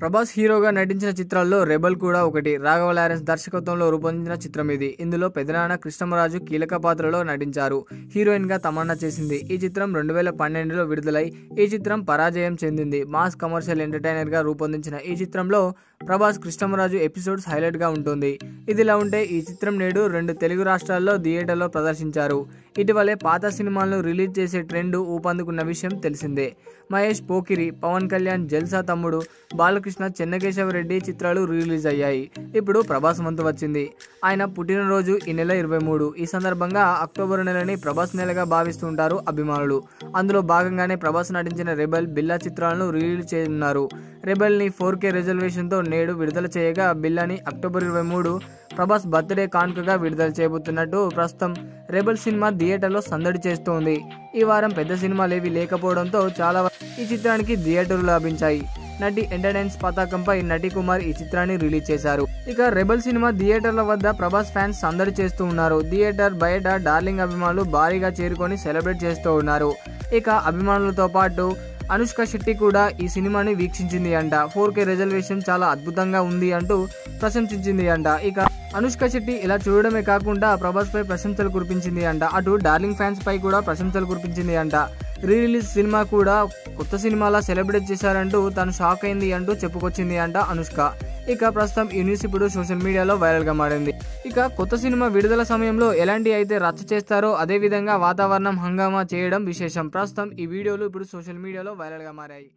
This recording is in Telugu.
ప్రభాస్ హీరోగా నటించిన చిత్రాల్లో రెబల్ కూడా ఒకటి రాఘవ లారెన్స్ దర్శకత్వంలో రూపొందించిన చిత్రం ఇది. ఇందులో పెదనాన్న కృష్ణమరాజు కీలక పాత్రలో నటించారు. హీరోయిన్గా తమన్నా చేసింది. ఈ చిత్రం రెండు వేల పన్నెండులో విడుదలై ఈ చిత్రం పరాజయం చెందింది. మాస్ కమర్షియల్ ఎంటర్టైనర్గా రూపొందించిన ఈ చిత్రంలో ప్రభాస్ కృష్ణమరాజు ఎపిసోడ్స్ హైలైట్గా ఉంటుంది. ఇదిలా ఉంటే ఈ చిత్రం నేడు రెండు తెలుగు రాష్ట్రాల్లో థియేటర్లో ప్రదర్శించారు. ఇటీవలే పాత సినిమాలను రిలీజ్ చేసే ట్రెండ్ ఊపందుకున్న విషయం తెలిసిందే. మహేష్ పోకిరి పవన్ కళ్యాణ్ జల్సా తమ్ముడు బాలకృష్ణ చెన్నకేశవరెడ్డి చిత్రాలు రిలీజ్ అయ్యాయి. ఇప్పుడు ప్రభాస్ మంతు వచ్చింది. ఆయన పుట్టినరోజు ఈ నెల ఇరవై మూడు. ఈ సందర్భంగా అక్టోబర్ నెలని ప్రభాస్ నెలగా భావిస్తుంటారు అభిమానులు. అందులో భాగంగానే ప్రభాస్ నటించిన రెబల్ బిల్లా చిత్రాలను రిలీజ్ చేయనున్నారు. రెబల్ని ఫోర్ కే రిజర్వేషన్తో నేడు విడుదల చేయగా బిల్లాని అక్టోబర్ ఇరవై మూడు ప్రభాస్ బర్త్డే కానుకగా విడుదల చేయబోతున్నట్టు ప్రస్తుతం రెబల్ సినిమా థియేటర్లో సందడి చేస్తోంది. ఈ వారం పెద్ద సినిమాలు ఏవి లేకపోవడంతో చాలా వరకు ఈ చిత్రానికి థియేటర్లు లభించాయి. నటి ఎంటర్టైన్స్ పతాకంపై నటి కుమార్ ఈ చిత్రాన్ని రిలీజ్ చేశారు. ఇక రెబల్ సినిమా థియేటర్ల వద్ద ప్రభాస్ ఫ్యాన్స్ సందడి చేస్తూ ఉన్నారు. థియేటర్ బయట డార్లింగ్ అభిమానులు భారీగా చేరుకొని సెలబ్రేట్ చేస్తూ ఉన్నారు. ఇక అభిమానులతో పాటు అనుష్క శెట్టి కూడా ఈ సినిమాని వీక్షించింది అంట. ఫోర్ కే రిజర్వేషన్ చాలా అద్భుతంగా ఉంది అంటూ ప్రశంసించింది అంట. ఇక అనుష్క శెట్టి ఇలా చూడడమే కాకుండా ప్రభాస్ పై ప్రశంసలు కురిపించింది అంట. అటు డార్లింగ్ ఫ్యాన్స్ పై కూడా ప్రశంసలు కురిపించింది అంట. రీ రిలీజ్ సినిమా కూడా కొత్త సినిమాలా సెలబ్రేట్ చేశారంటూ తను షాక్ అయింది అంటూ చెప్పుకొచ్చింది అంట అనుష్క. ఇక ప్రస్తుతం ఈ న్యూస్ ఇప్పుడు సోషల్ మీడియాలో వైరల్గా మారింది. ఇక కొత్త సినిమా విడుదల సమయంలో ఎలాంటి అయితే రచ్చ చేస్తారో అదే విధంగా వాతావరణం హంగామా చేయడం విశేషం. ప్రస్తుతం ఈ వీడియోలు ఇప్పుడు సోషల్ మీడియాలో వైరల్గా మారాయి.